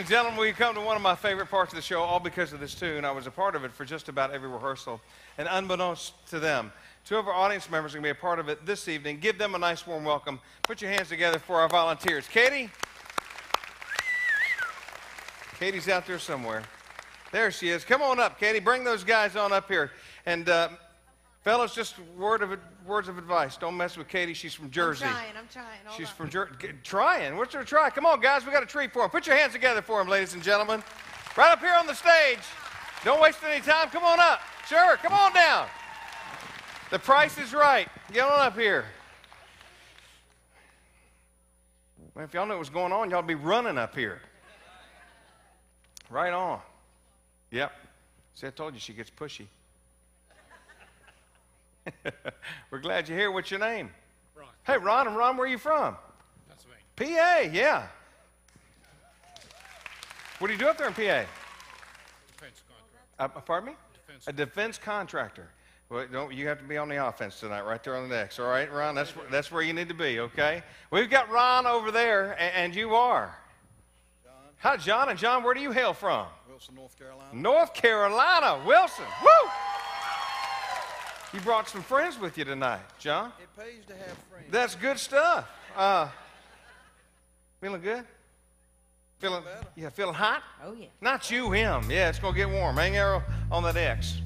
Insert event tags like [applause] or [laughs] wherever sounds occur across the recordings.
and gentlemen, we come to one of my favorite parts of the show, all because of this tune. I was a part of it for just about every rehearsal. And unbeknownst to them, two of our audience members are going to be a part of it this evening. Give them a nice warm welcome. Put your hands together for our volunteers. Katie? Katie's out there somewhere. There she is. Come on up, Katie. Bring those guys on up here. And uh, fellas, just word of words of advice: don't mess with Katie. She's from Jersey. I'm trying. I'm trying. Hold She's on. from Jersey. Trying. What's her try? Come on, guys. We got a treat for him. Put your hands together for him, ladies and gentlemen. Right up here on the stage. Don't waste any time. Come on up. Sure. Come on down. The price is right. Get on up here. Well, if y'all knew what was going on, y'all would be running up here. Right on. Yep. See, I told you she gets pushy. [laughs] We're glad you're here. What's your name? Ron, Hey, Ron. And Ron, where are you from? Pennsylvania. PA, yeah. What do you do up there in PA? Defense contract. Uh, pardon me? Defense. A defense contractor. Well, don't, you have to be on the offense tonight, right there on the decks. All right, Ron? That's, where- that's where you need to be, okay? We've got Ron over there, and, and you are. John, Hi, John. And John, where do you hail from? Wilson, North Carolina. North Carolina. Wilson. Woo! You brought some friends with you tonight, John. It pays to have friends. That's good stuff. Uh, feeling good? Feeling, better. yeah, feeling hot? Oh yeah. Not you, him. Yeah, it's going to get warm. Hang arrow on that X.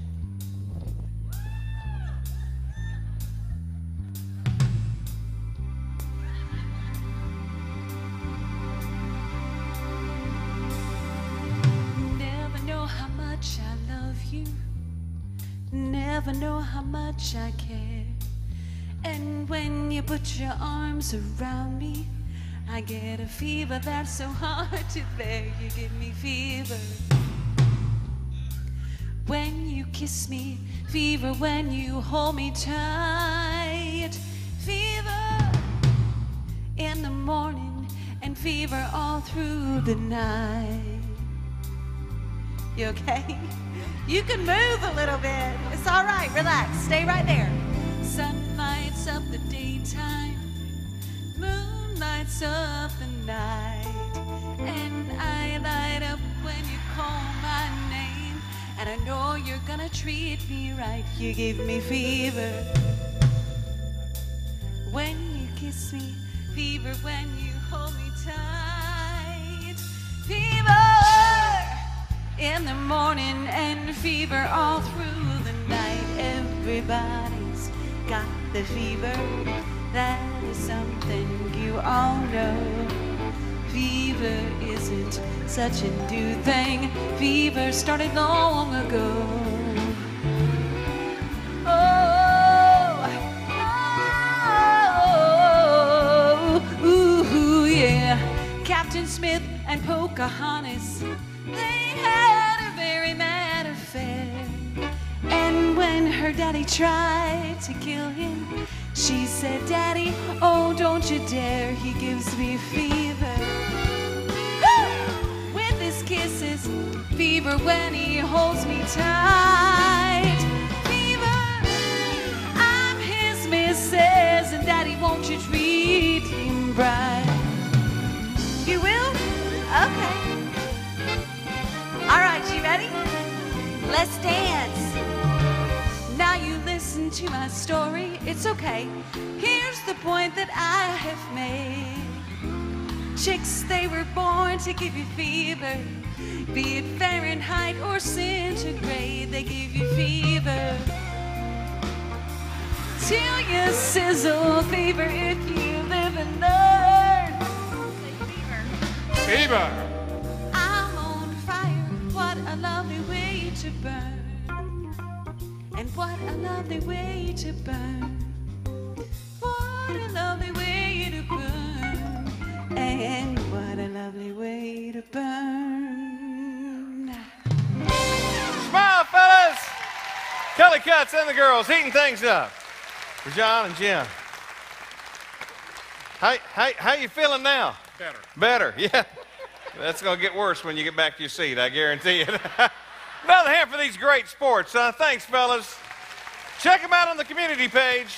Never know how much I care. And when you put your arms around me, I get a fever that's so hard to bear. You give me fever. When you kiss me, fever when you hold me tight. Fever in the morning and fever all through the night. [laughs] You okay? You can move a little bit. It's all right. Relax. Stay right there. Sun lights up the daytime, moon lights up the night, and I light up when you call my name. And I know you're gonna treat me right. You give me fever when you kiss me, fever when you hold me tight, the morning and fever all through the night. Everybody's got the fever. That is something you all know. Fever isn't such a new thing. Fever started long ago. Oh, oh, ooh, yeah. Captain Smith and Pocahontas, they had very mad affair. And when her daddy tried to kill him, she said, Daddy, oh, don't you dare, he gives me fever. With his kisses, fever when he holds me tight. Fever, I'm his missus, and Daddy, won't you treat him right? Ready? Let's dance. Now you listen to my story, it's okay. Here's the point that I have made. Chicks, they were born to give you fever. Be it Fahrenheit or centigrade, they give you fever. Till you sizzle fever if you live and learn. Fever. Fever. A lovely way to burn. And what a lovely way to burn. What a lovely way to burn. And what a lovely way to burn. Smile, fellas! Kelly Cutts and the girls heating things up for John and Jim. How, how, how you feeling now? Better. Better, [laughs] yeah. That's going to get worse when you get back to your seat, I guarantee it. [laughs] Another hand for these great sports. Uh, thanks, fellas. Check them out on the community page.